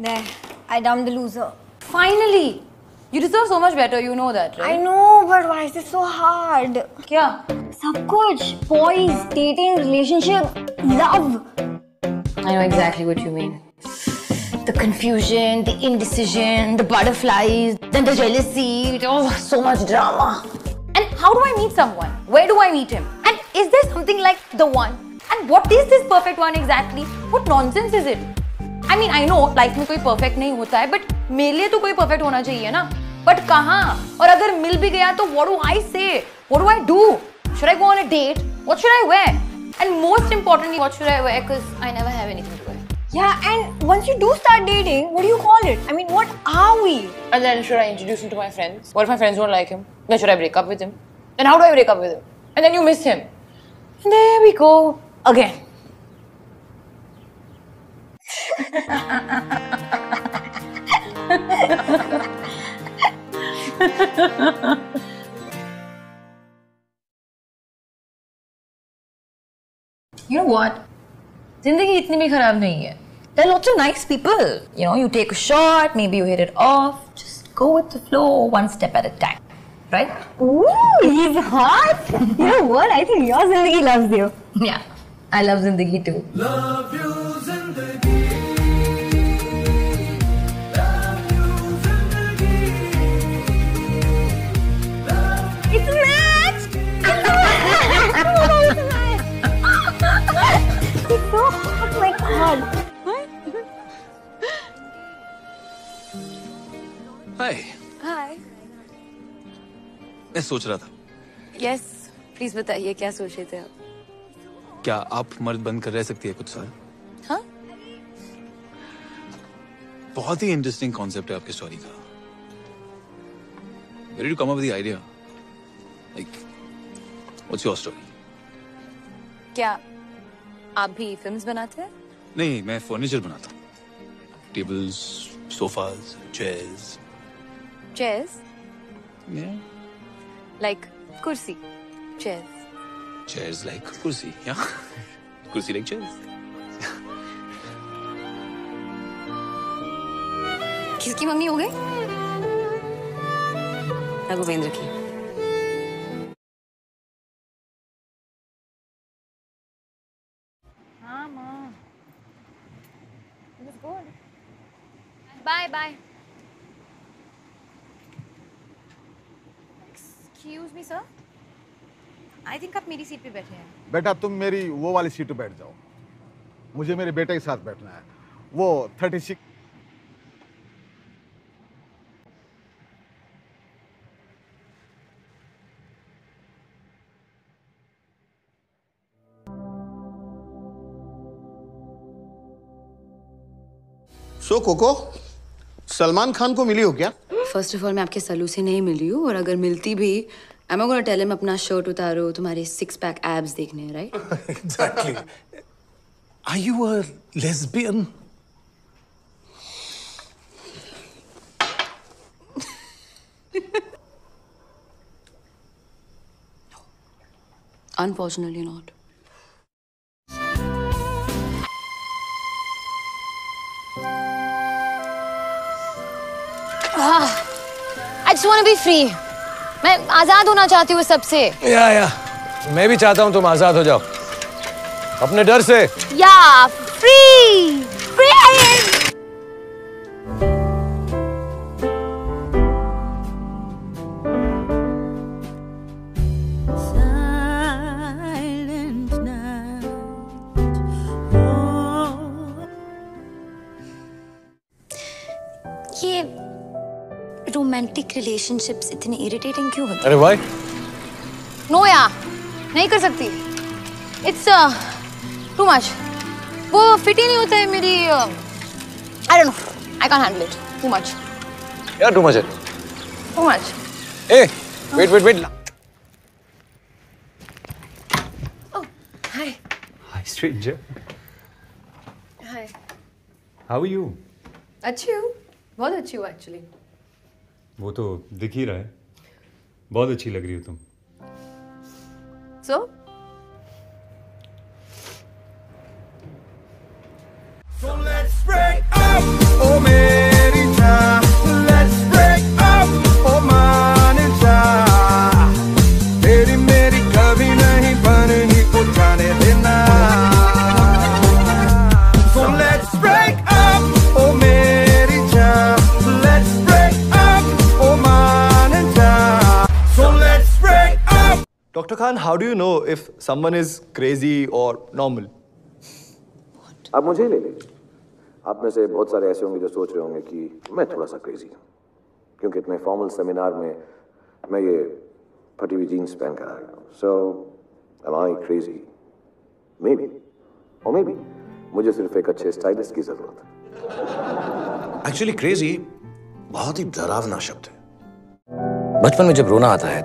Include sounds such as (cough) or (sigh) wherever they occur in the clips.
There, I dumped the loser. Finally! You deserve so much better, you know that, right? I know, but why is this so hard? Yeah. Sab. Boys, dating, relationship, love. I know exactly what you mean. The confusion, the indecision, the butterflies, then the jealousy. Oh, so much drama. And how do I meet someone? Where do I meet him? And is there something like the one? And what is this perfect one exactly? What nonsense is it? I mean, I know life में कोई perfect नहीं होता है, but मेरे लिए तो कोई perfect होना चाहिए ना. But कहाँ? और अगर मिल भी गया तो what do I say? What do I do? Should I go on a date? What should I wear? And most importantly, what should I wear? Because I never have anything to wear. Yeah, and once you do start dating, what do you call it? I mean, what are we? And then should I introduce him to my friends? What if my friends don't like him? Then should I break up with him? Then how do I break up with him? And then you miss him. And there we go again. You know what? जिंदगी इतनी भी खराब नहीं है There are lots of nice people. You know, you take a shot, maybe you hit it off. Just go with the flow, one step at a time. Right? Ooh, he's hot. you know what? I think your zindagi loves you. Yeah. I love Zindagi too. It's God. Hi Hi. मैं सोच रहा था। Yes. Please बताइए क्या सोच रहे थे आप? क्या आप मर्द बन कर रह सकती है कुछ साल? हाँ? बहुत ही इंटरेस्टिंग कॉन्सेप्ट है आपकी स्टोरी का। Very to come up with the idea like what's your story क्या आप भी फिल्म्स बनाते हैं? नहीं मैं फर्नीचर बनाता हूँ। Tables sofas chairs chairs like कुर्सी चेयर्स चेयर्स लाइक कुर्सी या (laughs) कुर्सी लाइक चेयर्स किसकी मम्मी हो गई? रघुवेंद्र की। Bye bye. Excuse me sir. I think आप मेरी सीट पे बैठे हैं बेटा तुम मेरी वो वाली सीट पे बैठ जाओ मुझे मेरे बेटे के साथ बैठना है वो thirty six so so, cocoa Salman Khan को मिली हो क्या? फ़र्स्ट ऑफ़ ऑल मैं आपके सलू से नहीं मिली हूँ और अगर मिलती भी I am gonna tell him अपना शर्ट उतारो तुम्हारे सिक्स पैक एब्स देखने हैं right exactly Are you a lesbian? Unfortunately not just want to be free. मैं आज़ाद होना चाहती हूँ सबसे। या या। मैं भी चाहता हूँ तुम आज़ाद हो जाओ। अपने डर से। या फ्री फ्री रोमांटिक रिलेशनशिप्स इतने इरिटेटिंग क्यों होते अरे भाई। नो या नहीं कर सकती। इट्स टू मच वो फिट ही नहीं होता है मेरी I don't know I can handle it too much यार टू मच है। Too much a wait wait wait hi Hi, stranger. Hi How are you? अच्छी हूँ। बहुत अच्छी हूँ एक्चुअली वो तो दिख ही रहा है बहुत अच्छी लग रही हो तुम सो So let's break up. Oh, man. Do you know if someone is crazy or normal? आप मुझे ही ले लीजिए। आप में से बहुत सारे ऐसे होंगे जो सोच रहे होंगे कि मैं थोड़ा सा क्रेजी हूँ। क्योंकि इतने फॉर्मल सेमिनार में मैं ये फटी हुई जीन्स पहन कर आ गया हूँ। So am I crazy maybe और मे बी मुझे सिर्फ़ एक अच्छे स्टाइलिस्ट की ज़रूरत है। एक्चुअली क्रेजी बहुत ही डरावना शब्द है। बचपन में जब रोना आता है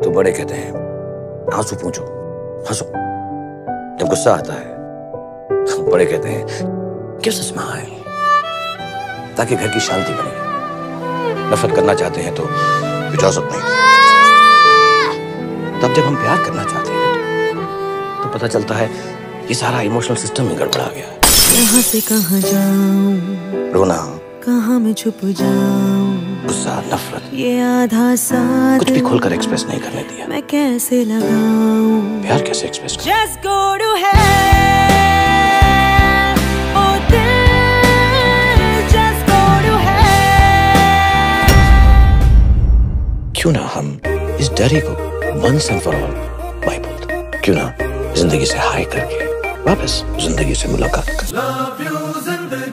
तो बड़े कहते हैं आँसू पूछो। हंसो। जब गुस्सा आता है तो बड़े कहते हैं किस स्माइल ताकि घर की शांति बने। नफरत करना चाहते हैं तो इजाज़त नहीं। तब जब हम प्यार करना चाहते हैं तो पता चलता है ये सारा इमोशनल सिस्टम ही गड़बड़ा गया है। यहाँ से कहाँ जाऊँ? रोना। कहाँ मैं छुप जाऊँ? गुस्सा नफरत। ये आधा साथ कुछ भी खोलकर एक्सप्रेस नहीं करने दिया। मैं कैसे लगाऊँ? प्यार कैसे express Just go to hell क्यों ना हम इस डरे को once and for all bye बोल दें क्यों ना ज़िंदगी से हाई करके वापस ज़िंदगी से मुलाकात कर।